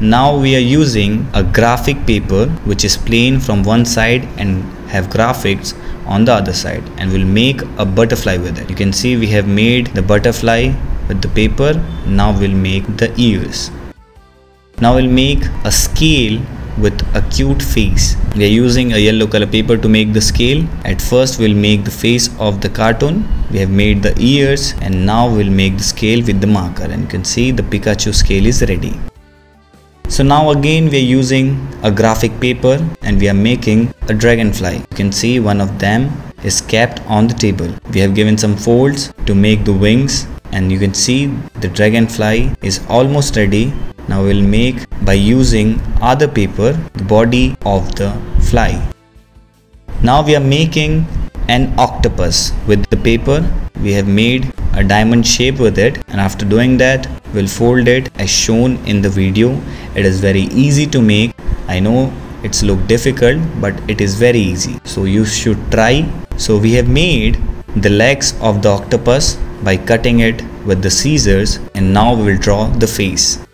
Now we are using a graphic paper which is plain from one side and have graphics on the other side and we'll make a butterfly with it. You can see we have made the butterfly with the paper. Now we'll make the ears. Now we'll make a scale with a cute face. We are using a yellow color paper to make the scale. At first we'll make the face of the cartoon. We have made the ears and now we'll make the scale with the marker and you can see the Pikachu scale is ready. So now again we are using a graphic paper and we are making a dragonfly. You can see one of them is kept on the table. We have given some folds to make the wings and you can see the dragonfly is almost ready. Now we'll make by using other paper the body of the fly. Now we are making an octopus with the paper we have made a diamond shape with it. And after doing that we'll fold it as shown in the video. It is very easy to make. I know it's look difficult but it is very easy. So you should try. So we have made the legs of the octopus by cutting it with the scissors. And now we will draw the face